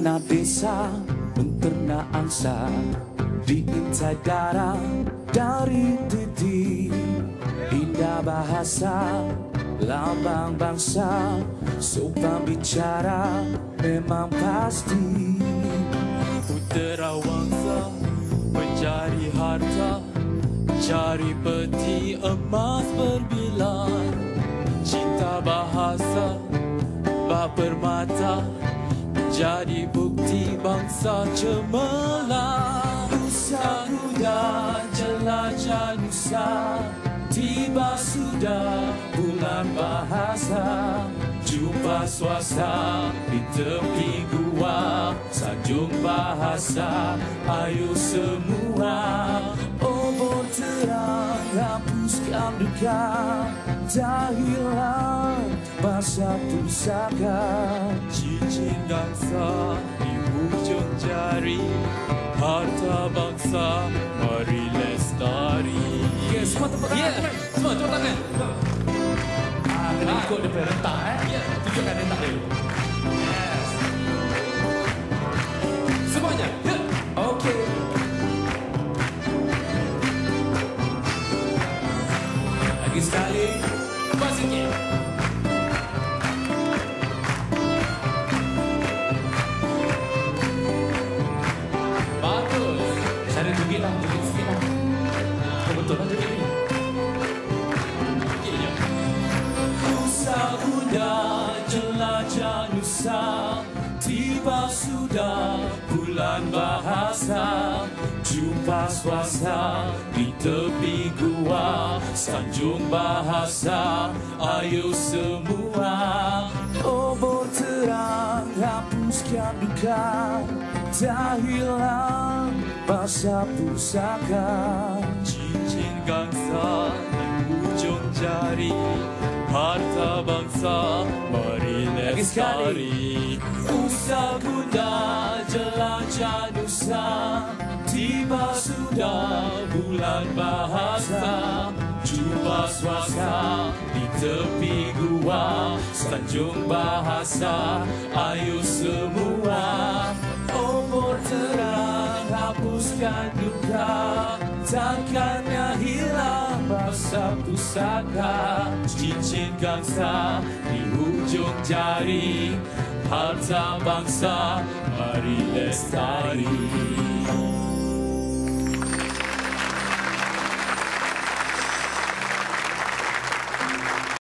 desa menternak angsa Diintai darah dari titik Indah bahasa lambang bangsa Sopan bicara memang pasti. Putera wangsa mencari harta Cari peti emas berbilang Jadi bukti bangsa cemerlang. Usaha muda jelajah nusa. Tiba sudah bulan bahasa. Jumpa swasta di tepi gua. Sanjung bahasa Ayo semua. Obor terang hapuskan duka. Tak hilang bahasa pusaka Gangsa di hujung jari Harta bangsa mari lestari Okay, semua tepuk tangan. Yeah. Semua tepuk tangan Ah, kena ikut dia punya rentak eh. Ya. Tunjukkan rentak dia. Yes. Semuanya Ya. Okay. Lagi sekali. Lepas lah, lah. Oh, lah Usaha muda jelajah nusa Tiba sudah bulan bahasa Jumpa swasta di tepi gua Sanjung bahasa Ayo semua Obor terang hapuskan duka Tak hilang bahasa pusaka. Cincin gangsa di hujung jari Harta bangsa mari sekali. lestari. Usaha muda jelajah nusa Tiba sudah bulan bahasa. Jumpa swasta di tepi gua Sanjung bahasa Ayo semua hapuskan duka Takkannya hilang bahasa pusaka. Cincin gangsa di hujung jari Harta bangsa mari lestari